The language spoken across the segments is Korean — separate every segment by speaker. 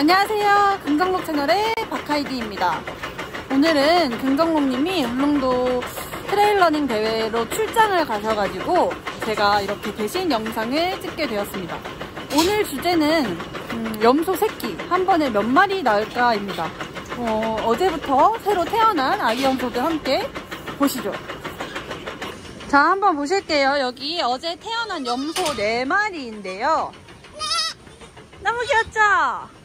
Speaker 1: 안녕하세요. 금강록 채널의 박하이디입니다. 오늘은 금강록님이 울릉도 trail running 대회로 출장을 가셔가지고 제가 이렇게 대신 영상을 찍게 되었습니다. 오늘 주제는 음, 염소 새끼 한 번에 몇 마리 낳을까입니다. 어, 어제부터 새로 태어난 아기 염소들 함께 보시죠. 자, 한번 보실게요. 여기 어제 태어난 염소 4마리인데요. 너무 귀엽죠?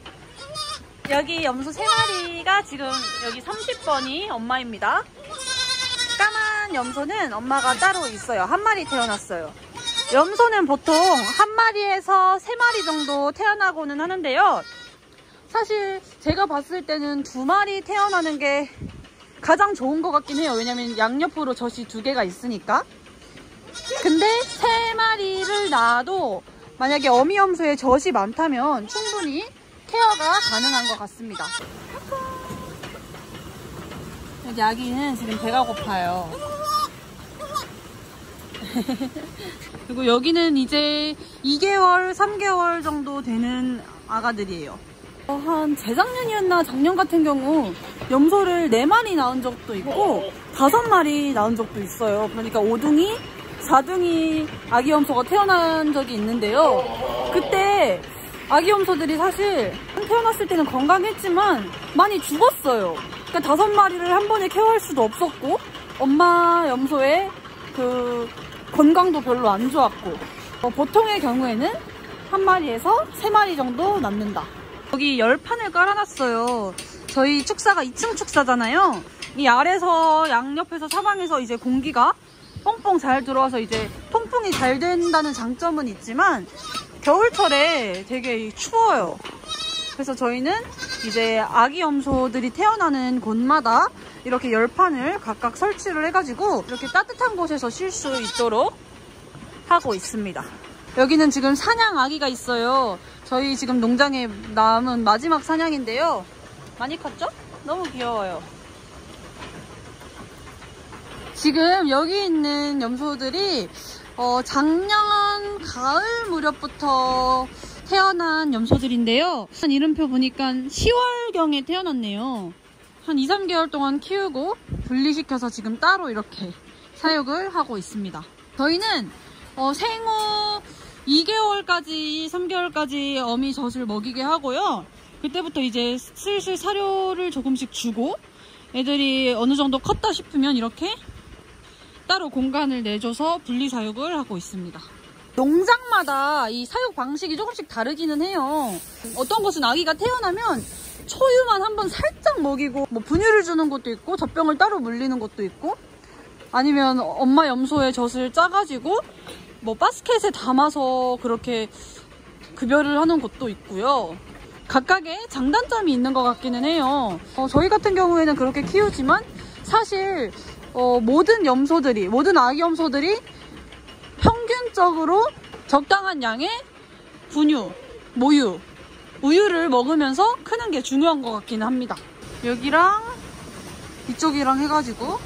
Speaker 1: 여기 염소 3마리가 지금 여기 30번이 엄마입니다. 까만 염소는 엄마가 따로 있어요. 한 마리 태어났어요. 염소는 보통 한 마리에서 세 마리 정도 태어나고는 하는데요. 사실 제가 봤을 때는 두 마리 태어나는 게 가장 좋은 것 같긴 해요. 왜냐면 양옆으로 젖이 두 개가 있으니까. 근데 세 마리를 낳아도 만약에 어미염소에 젖이 많다면 충분히 케어가 가능한 것 같습니다. 아기는 지금 배가 고파요. 그리고 여기는 이제 2개월, 3개월 정도 되는 아가들이에요. 어, 한 재작년이었나 작년 같은 경우 염소를 4마리 낳은 적도 있고 5마리 낳은 적도 있어요. 그러니까 5둥이, 4둥이 아기 염소가 태어난 적이 있는데요. 그때 아기 염소들이 사실 태어났을 때는 건강했지만 많이 죽었어요. 그러니까 다섯 마리를 한 번에 케어할 수도 없었고 엄마 염소의 그 건강도 별로 안 좋았고 어, 보통의 경우에는 한 마리에서 세 마리 정도 낳는다. 여기 열판을 깔아놨어요. 저희 축사가 2층 축사잖아요. 이 아래서 양옆에서 사방에서 이제 공기가 뻥뻥 잘 들어와서 이제 통풍이 잘 된다는 장점은 있지만 겨울철에 되게 추워요. 그래서 저희는 이제 아기 염소들이 태어나는 곳마다 이렇게 열판을 각각 설치를 해가지고 이렇게 따뜻한 곳에서 쉴 수 있도록 하고 있습니다. 여기는 지금 사냥 아기가 있어요. 저희 지금 농장에 남은 마지막 사냥인데요. 많이 컸죠? 너무 귀여워요. 지금 여기 있는 염소들이 어, 작년 가을 무렵부터 태어난 염소들인데요. 한 이름표 보니까 10월경에 태어났네요. 한 2, 3개월 동안 키우고 분리시켜서 지금 따로 이렇게 사육을 하고 있습니다. 저희는 어, 생후 2개월까지, 3개월까지 어미 젖을 먹이게 하고요. 그때부터 이제 슬슬 사료를 조금씩 주고 애들이 어느 정도 컸다 싶으면 이렇게 따로 공간을 내줘서 분리 사육을 하고 있습니다. 농장마다 이 사육 방식이 조금씩 다르기는 해요. 어떤 곳은 아기가 태어나면 초유만 한번 살짝 먹이고 뭐 분유를 주는 것도 있고 젖병을 따로 물리는 것도 있고 아니면 엄마 염소의 젖을 짜가지고 뭐 바스켓에 담아서 그렇게 급여를 하는 곳도 있고요. 각각의 장단점이 있는 것 같기는 해요. 어, 저희 같은 경우에는 그렇게 키우지만 사실 어, 모든 염소들이 모든 아기 염소들이 평균적으로 적당한 양의 분유, 모유, 우유를 먹으면서 크는 게 중요한 것 같기는 합니다. 여기랑 이쪽이랑 해가지고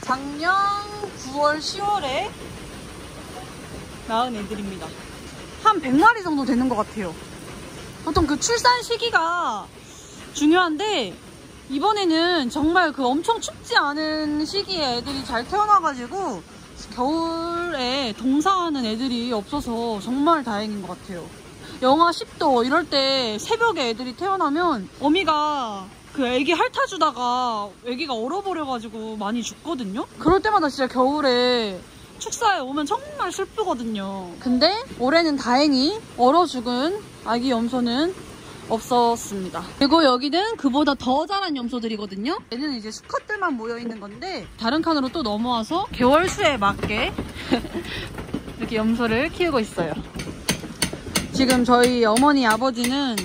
Speaker 1: 작년 9월, 10월에 낳은 애들입니다. 한 100마리 정도 되는 것 같아요. 보통 그 출산 시기가 중요한데 이번에는 정말 그 엄청 춥지 않은 시기에 애들이 잘 태어나가지고 겨울에 동사하는 애들이 없어서 정말 다행인 것 같아요. 영하 10도 이럴 때 새벽에 애들이 태어나면 어미가 그 애기 핥아주다가 애기가 얼어버려가지고 많이 죽거든요? 그럴 때마다 진짜 겨울에 축사에 오면 정말 슬프거든요. 근데 올해는 다행히 얼어 죽은 아기 염소는 없었습니다. 그리고 여기는 그보다 더 자란 염소들이거든요. 얘는 이제 수컷들만 모여있는 건데 다른 칸으로 또 넘어와서 개월수에 맞게 이렇게 염소를 키우고 있어요. 지금 저희 어머니 아버지는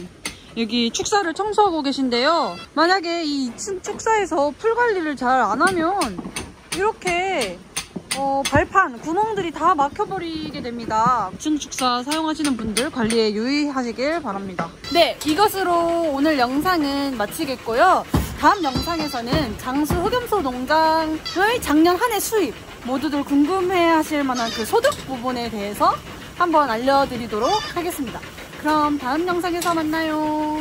Speaker 1: 여기 축사를 청소하고 계신데요. 만약에 이 2층 축사에서 풀 관리를 잘 안 하면 이렇게 어, 발판, 구멍들이 다 막혀버리게 됩니다. 중축사 사용하시는 분들 관리에 유의하시길 바랍니다. 네, 이것으로 오늘 영상은 마치겠고요. 다음 영상에서는 장수 흑염소 농장의 작년 한 해 수입 모두들 궁금해 하실 만한 그 소득 부분에 대해서 한번 알려드리도록 하겠습니다. 그럼 다음 영상에서 만나요.